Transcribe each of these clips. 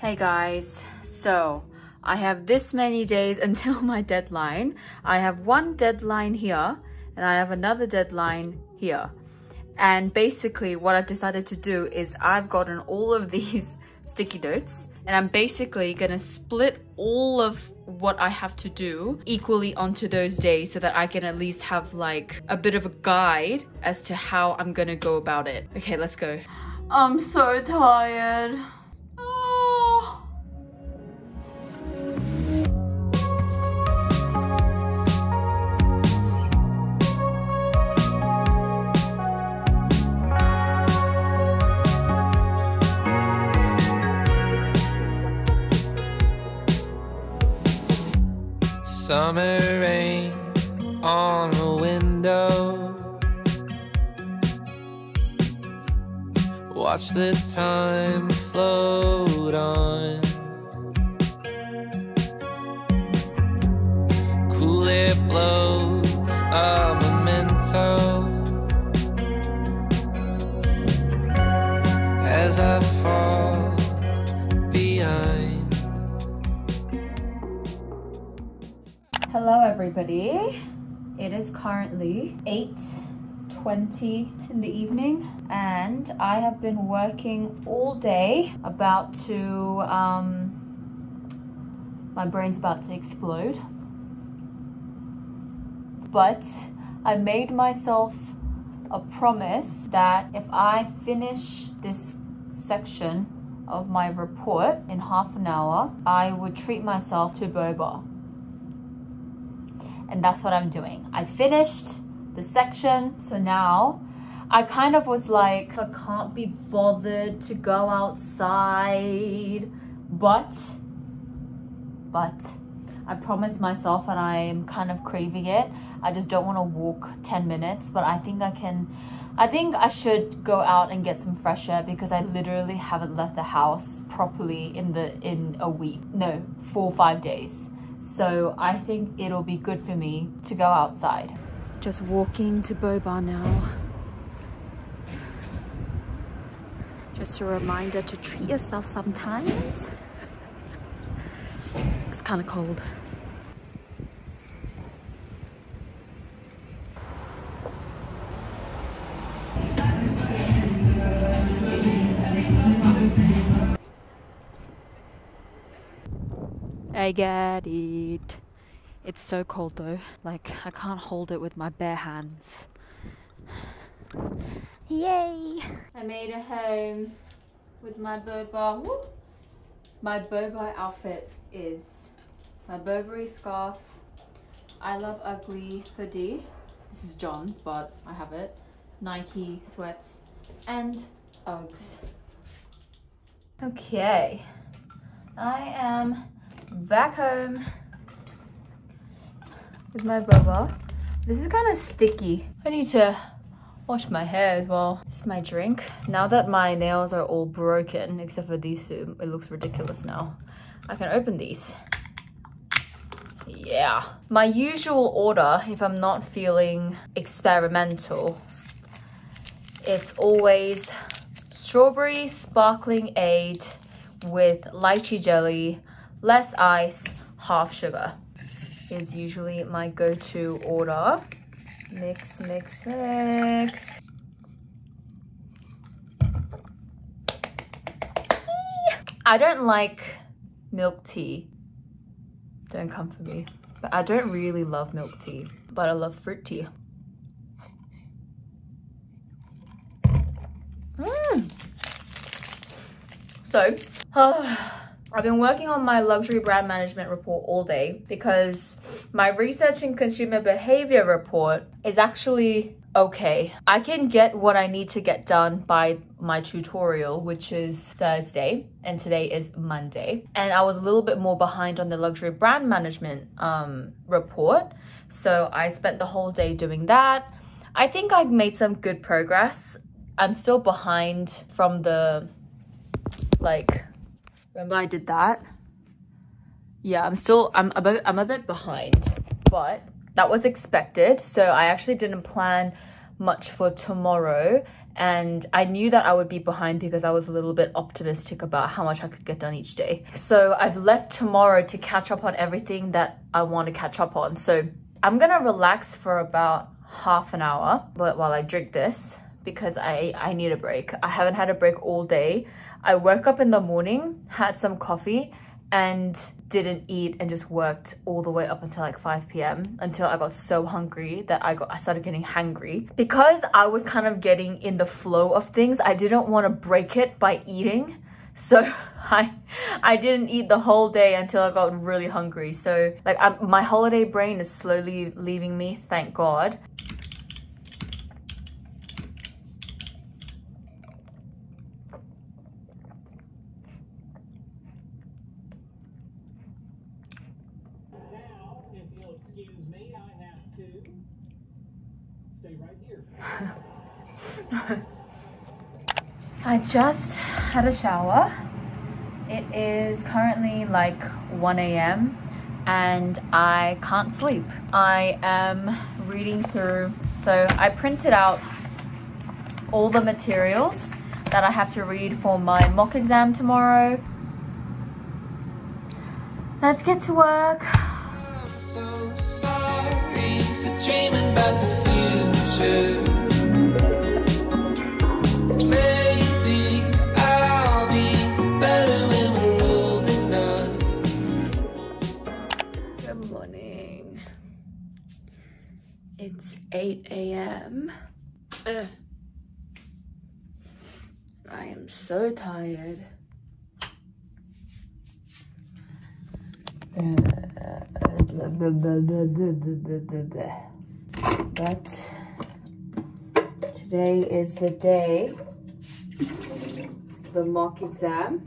Hey guys, so I have this many days until my deadline. I have one deadline here and I have another deadline here. And basically what I've decided to do is I've gotten all of these sticky notes and I'm basically gonna split all of what I have to do equally onto those days so that I can at least have like a bit of a guide as to how I'm gonna go about it. Okay, let's go. I'm so tired. Summer rain on the window. Watch the time float on. Hello everybody. It is currently 8.20 in the evening and I have been working all day about to, um, my brain's about to explode. But I made myself a promise that if I finish this section of my report in half an hour, I would treat myself to boba and that's what I'm doing. I finished the section, so now I kind of was like, I can't be bothered to go outside, but, but I promised myself and I'm kind of craving it. I just don't want to walk 10 minutes, but I think I can, I think I should go out and get some fresh air because I literally haven't left the house properly in the, in a week. No, four or five days. So I think it'll be good for me to go outside. Just walking to Bobar now. Just a reminder to treat yourself sometimes. It's kind of cold. I get it. It's so cold though. Like, I can't hold it with my bare hands. Yay! I made it home with my boba. Woo! My boba outfit is my Burberry scarf, I Love Ugly hoodie. This is John's, but I have it. Nike sweats and Uggs. Okay. I am back home with my brother. This is kind of sticky. I need to wash my hair as well. This is my drink. Now that my nails are all broken, except for these two, it looks ridiculous now. I can open these. Yeah. My usual order, if I'm not feeling experimental, it's always strawberry sparkling aid with lychee jelly, less ice, half sugar is usually my go-to order. Mix, mix, mix. I don't like milk tea. Don't come for me. But I don't really love milk tea, but I love fruit tea. Mm. So, I've been working on my luxury brand management report all day because my research and consumer behavior report is actually okay. I can get what I need to get done by my tutorial, which is Thursday, and today is Monday. And I was a little bit more behind on the luxury brand management um, report. So I spent the whole day doing that. I think I've made some good progress. I'm still behind from the like Remember I did that? Yeah, I'm still, I'm a bit, I'm a bit behind, but that was expected. So I actually didn't plan much for tomorrow and I knew that I would be behind because I was a little bit optimistic about how much I could get done each day. So I've left tomorrow to catch up on everything that I want to catch up on. So I'm gonna relax for about half an hour but while I drink this because I, I need a break. I haven't had a break all day. I woke up in the morning, had some coffee, and didn't eat and just worked all the way up until like 5 p.m. until I got so hungry that I got I started getting hangry. Because I was kind of getting in the flow of things, I didn't want to break it by eating. So I I didn't eat the whole day until I got really hungry. So like I, my holiday brain is slowly leaving me, thank God. Now, if you'll excuse me, I have to stay right here. I just had a shower. It is currently like 1 a.m. and I can't sleep. I am reading through, so I printed out all the materials that I have to read for my mock exam tomorrow. Let's get to work. I'm so sorry for dreaming about the future. 8 a.m. I am so tired. But today is the day, the mock exam.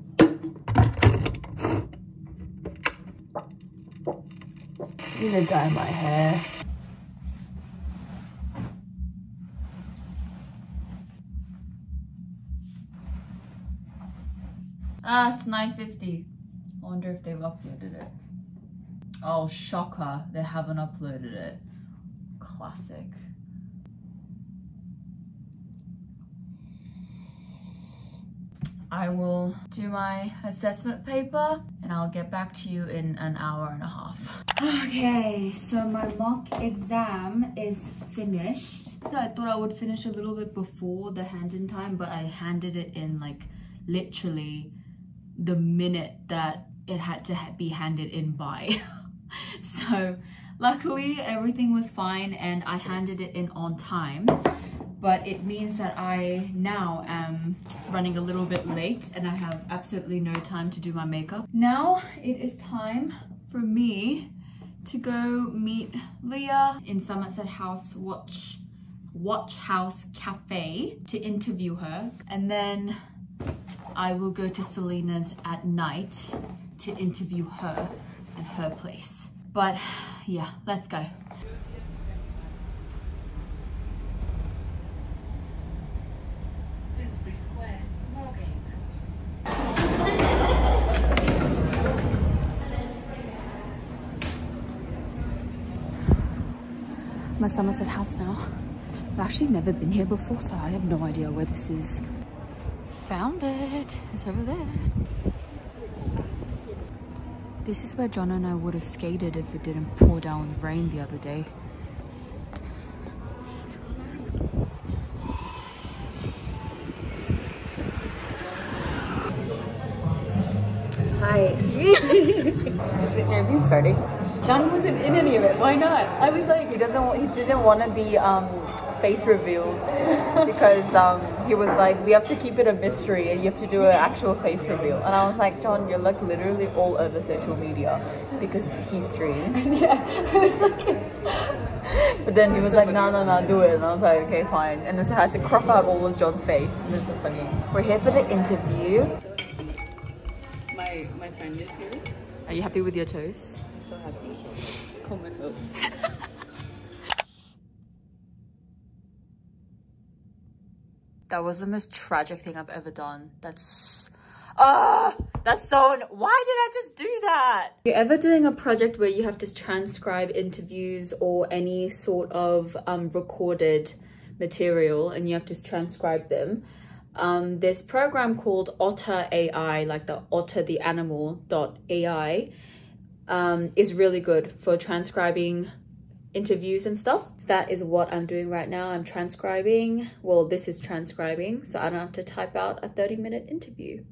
I'm gonna dye my hair. Ah, it's 9.50. I wonder if they've uploaded it. Oh, shocker. They haven't uploaded it. Classic. I will do my assessment paper and I'll get back to you in an hour and a half. Okay, so my mock exam is finished. I thought I would finish a little bit before the hand-in time, but I handed it in like literally the minute that it had to be handed in by. so luckily everything was fine and I handed it in on time but it means that I now am running a little bit late and I have absolutely no time to do my makeup. Now it is time for me to go meet Leah in Somerset House Watch Watch House Cafe to interview her and then I will go to Selena's at night to interview her at her place. But yeah, let's go. Finsbury Square, Moorgate. my Somerset house now. I've actually never been here before, so I have no idea where this is. Found it. It's over there. This is where John and I would have skated if it didn't pour down rain the other day. Hi. Is the interview starting? John wasn't in any of it. Why not? I was like, He doesn't. He didn't want to be um, face revealed because um, he was like, we have to keep it a mystery, and you have to do an actual face reveal. And I was like, John, you're like literally all over social media because he streams. yeah. I was like, But then he was like, no, no, no, do it. And I was like, okay, fine. And then so I had to crop out all of John's face. This is so funny. We're here for the interview. my my friend is here. Are you happy with your toast? I'm so happy. Comatose. That was the most tragic thing I've ever done. That's ah, that's so. Why did I just do that? You're ever doing a project where you have to transcribe interviews or any sort of um, recorded material and you have to transcribe them. Um, this program called Otter AI, like the Otter the Animal dot AI, um, is really good for transcribing interviews and stuff. That is what I'm doing right now. I'm transcribing. Well, this is transcribing, so I don't have to type out a 30 minute interview.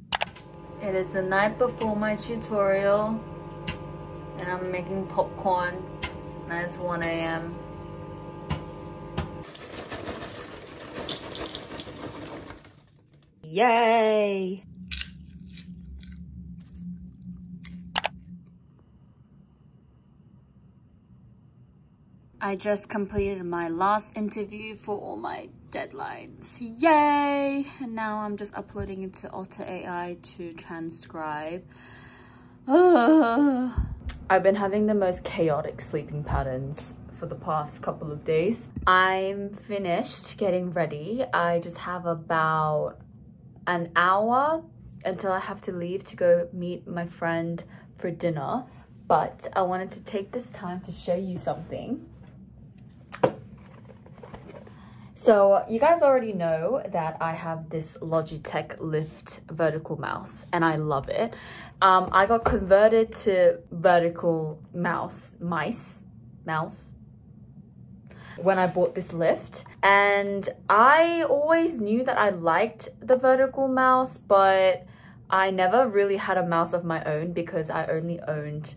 It is the night before my tutorial, and I'm making popcorn, and it's 1 a.m. Yay! I just completed my last interview for all my deadlines. Yay! And now I'm just uploading it to Otter AI to transcribe. Ugh. I've been having the most chaotic sleeping patterns for the past couple of days. I'm finished getting ready. I just have about an hour until I have to leave to go meet my friend for dinner. But I wanted to take this time to show you something. So you guys already know that I have this Logitech Lift vertical mouse and I love it. Um, I got converted to vertical mouse, mice, mouse, when I bought this lift. And I always knew that I liked the vertical mouse, but I never really had a mouse of my own because I only owned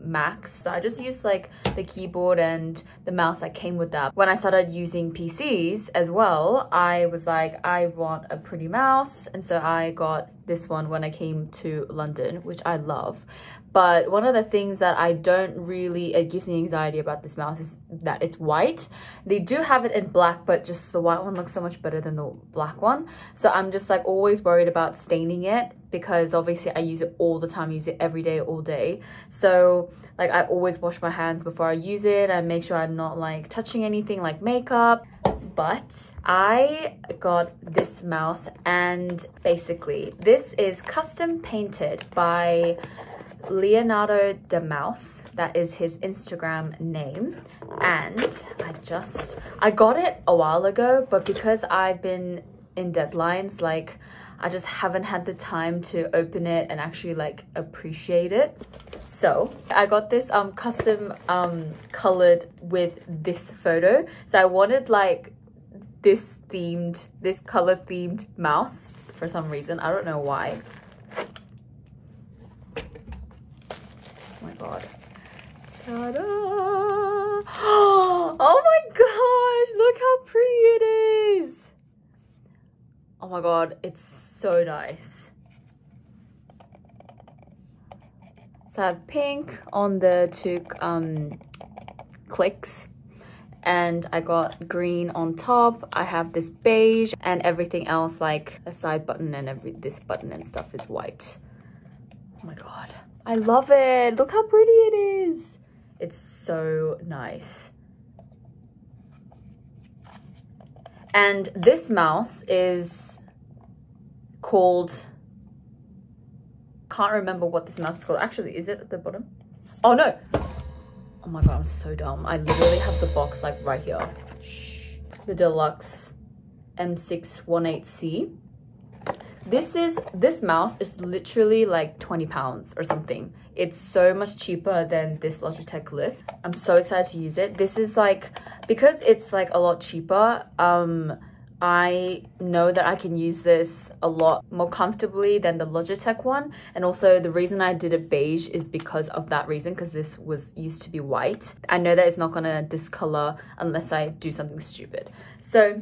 Macs. So I just used like the keyboard and the mouse that came with that. When I started using PCs as well, I was like, I want a pretty mouse. And so I got this one when I came to London, which I love. But one of the things that I don't really, it gives me anxiety about this mouse is that it's white. They do have it in black, but just the white one looks so much better than the black one. So I'm just like always worried about staining it because obviously I use it all the time, I use it every day, all day. So like I always wash my hands before I use it and make sure I'm not like touching anything like makeup. But I got this mouse and basically this is custom painted by Leonardo da Mouse. That is his Instagram name. And I just, I got it a while ago, but because I've been in deadlines, like I just haven't had the time to open it and actually like appreciate it. So I got this um custom um colored with this photo. So I wanted like this themed, this color themed mouse for some reason. I don't know why. Oh my god. Ta-da! Oh my gosh, look how pretty it is. Oh my god, it's so nice. So I have pink on the two um, clicks and I got green on top. I have this beige and everything else like a side button and every this button and stuff is white. Oh my god. I love it. Look how pretty it is. It's so nice. And this mouse is called, can't remember what this mouse is called. Actually, is it at the bottom? Oh no. Oh my God, I'm so dumb. I literally have the box like right here. The Delux M618C. This is, this mouse is literally like 20 pounds or something. It's so much cheaper than this Logitech Lift. I'm so excited to use it. This is like, because it's like a lot cheaper, um, I know that I can use this a lot more comfortably than the Logitech one. And also the reason I did a beige is because of that reason, because this was used to be white. I know that it's not gonna discolor unless I do something stupid. So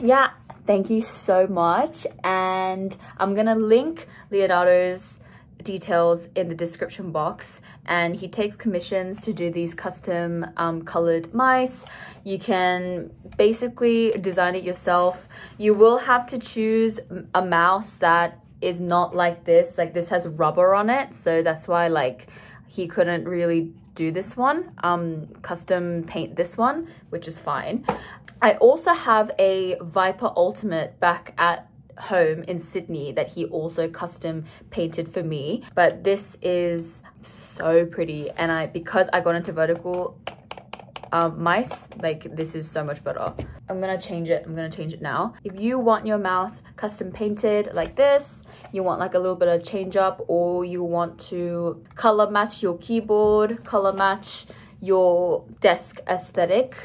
yeah, thank you so much. And I'm gonna link Leonardo's details in the description box. And he takes commissions to do these custom um, colored mice. You can basically design it yourself. You will have to choose a mouse that is not like this. Like this has rubber on it. So that's why like he couldn't really do this one um custom paint this one which is fine i also have a viper ultimate back at home in Sydney that he also custom painted for me. But this is so pretty. And I because I got into vertical um, mice, like this is so much better. I'm gonna change it. I'm gonna change it now. If you want your mouse custom painted like this, you want like a little bit of change up or you want to color match your keyboard, color match your desk aesthetic.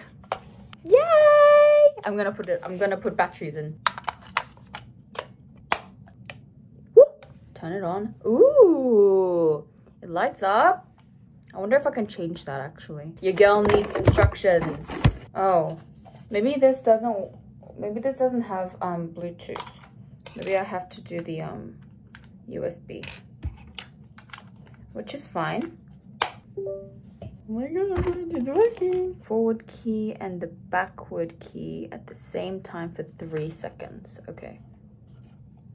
Yay! I'm gonna put it, I'm gonna put batteries in. Turn it on. Ooh, it lights up. I wonder if I can change that actually. Your girl needs instructions. Oh, maybe this doesn't, maybe this doesn't have um Bluetooth. Maybe I have to do the um USB, which is fine. Oh my god, it's working. Forward key and the backward key at the same time for three seconds. Okay,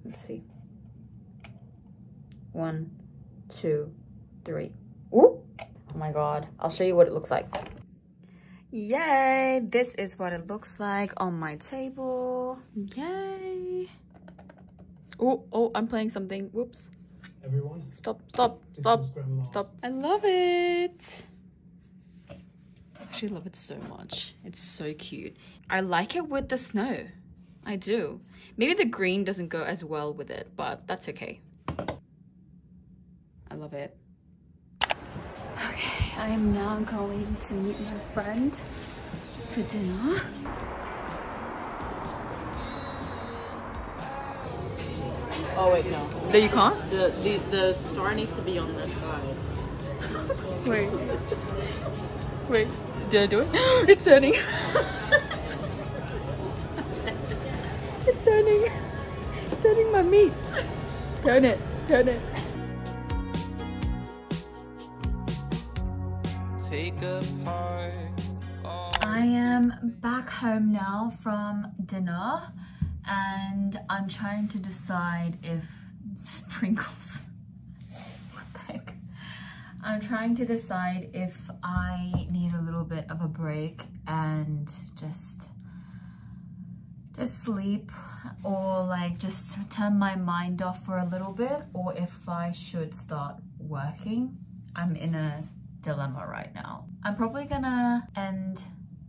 let's see. One, two, three. Ooh. Oh my god. I'll show you what it looks like. Yay! This is what it looks like on my table. Yay! Oh, oh, I'm playing something. Whoops. Everyone, Stop, stop, stop, stop. I love it. I actually love it so much. It's so cute. I like it with the snow. I do. Maybe the green doesn't go as well with it, but that's okay. I love it. Okay, I am now going to meet my friend for dinner. Oh wait, no. No, you can't? The, the the star needs to be on this side. Wait. Wait. Did I do it? it's turning. it's turning. It's turning my meat. Turn it. Turn it. Take apart all I am back home now from dinner and I'm trying to decide if sprinkles. what the heck? I'm trying to decide if I need a little bit of a break and just just sleep or like just turn my mind off for a little bit or if I should start working. I'm in a dilemma right now. I'm probably gonna end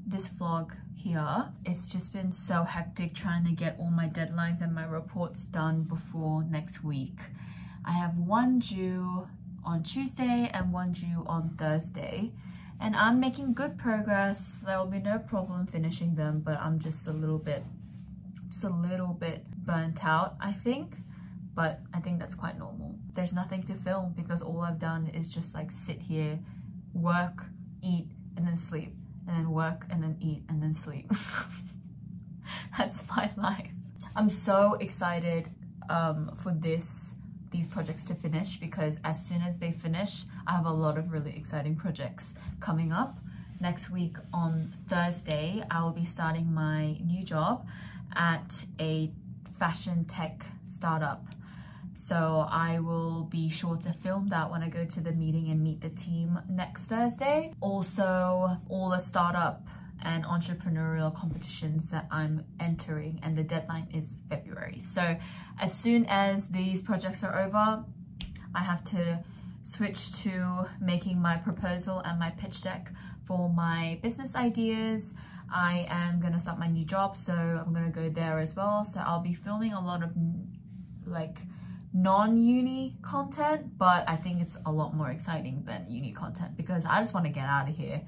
this vlog here. It's just been so hectic trying to get all my deadlines and my reports done before next week. I have one due on Tuesday and one due on Thursday. And I'm making good progress. There will be no problem finishing them, but I'm just a little bit, just a little bit burnt out, I think. But I think that's quite normal. There's nothing to film because all I've done is just like sit here, work, eat, and then sleep, and then work, and then eat, and then sleep. that's my life. I'm so excited um, for this these projects to finish because as soon as they finish, I have a lot of really exciting projects coming up. Next week on Thursday, I will be starting my new job at a fashion tech startup. So I will be sure to film that when I go to the meeting and meet the team next Thursday. Also, all the startup and entrepreneurial competitions that I'm entering and the deadline is February. So as soon as these projects are over, I have to switch to making my proposal and my pitch deck for my business ideas. I am gonna start my new job, so I'm gonna go there as well. So I'll be filming a lot of like non-uni content, but I think it's a lot more exciting than uni content because I just want to get out of here.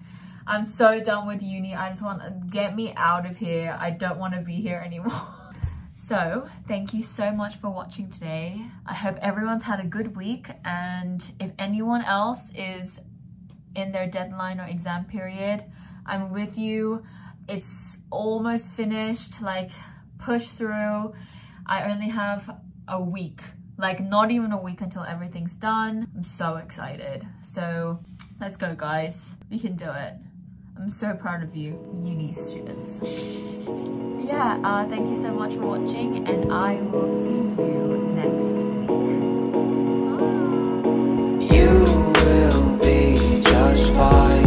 I'm so done with uni. I just want to get me out of here. I don't want to be here anymore. So thank you so much for watching today. I hope everyone's had a good week and if anyone else is in their deadline or exam period, I'm with you. It's almost finished, like push through. I only have a week, like not even a week until everything's done. I'm so excited. So let's go guys, we can do it. I'm so proud of you, uni students. yeah, uh, thank you so much for watching and I will see you next week. Bye. you will